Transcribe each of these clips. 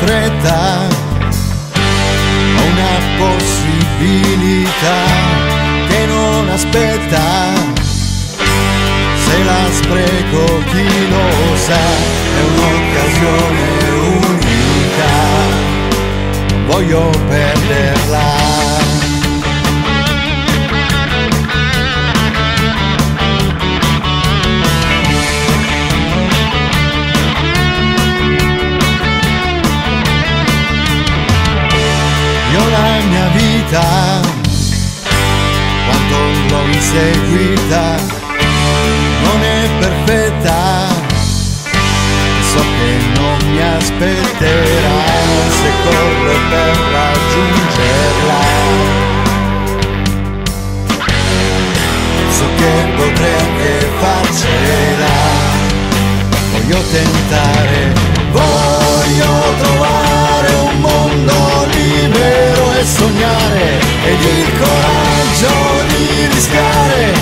fretta, ho una possibilità che non aspetta. Se la spreco chi lo sa, è un'occasione unica, non voglio perderla. Vita, quanto l'ho inseguita, non è perfetta, so che non mi aspetterà se corro per raggiungerla. So che potrei anche farcela, voglio tentare, sognare ed il coraggio di rischiare.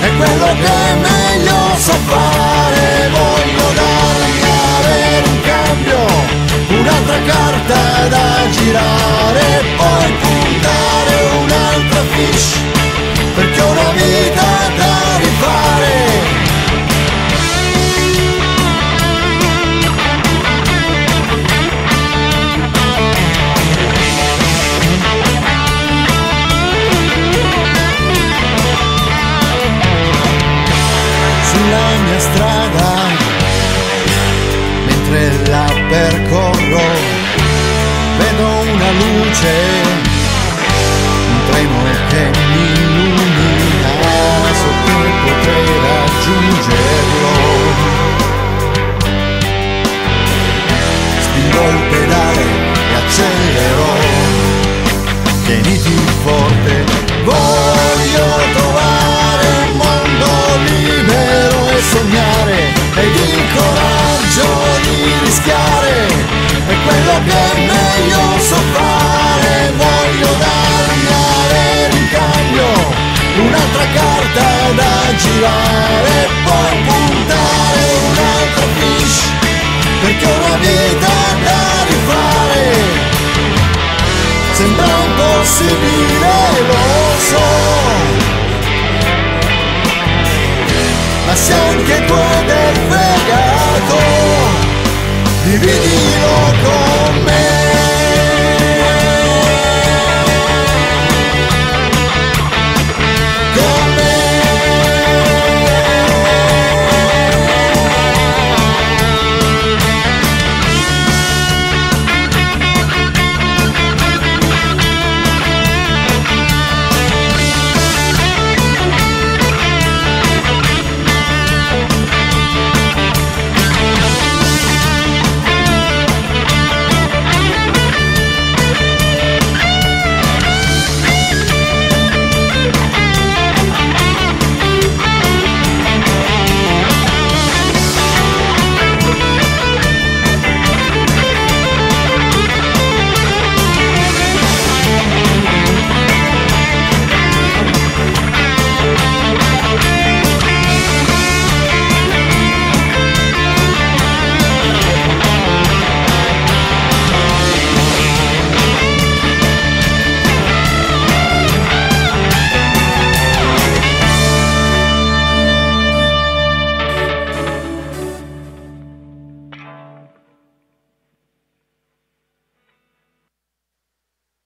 È quello che meglio so fare. Voglio darmi avere un cambio un'altra carta da girare sulla mia strada mentre la percorro rischiare è quello che meglio so fare voglio darmi avere in un'altra carta da girare. E poi puntare un'altra fish perché ho una vita da rifare. Sembra impossibile, lo so. Ma se anche tu hai Baby.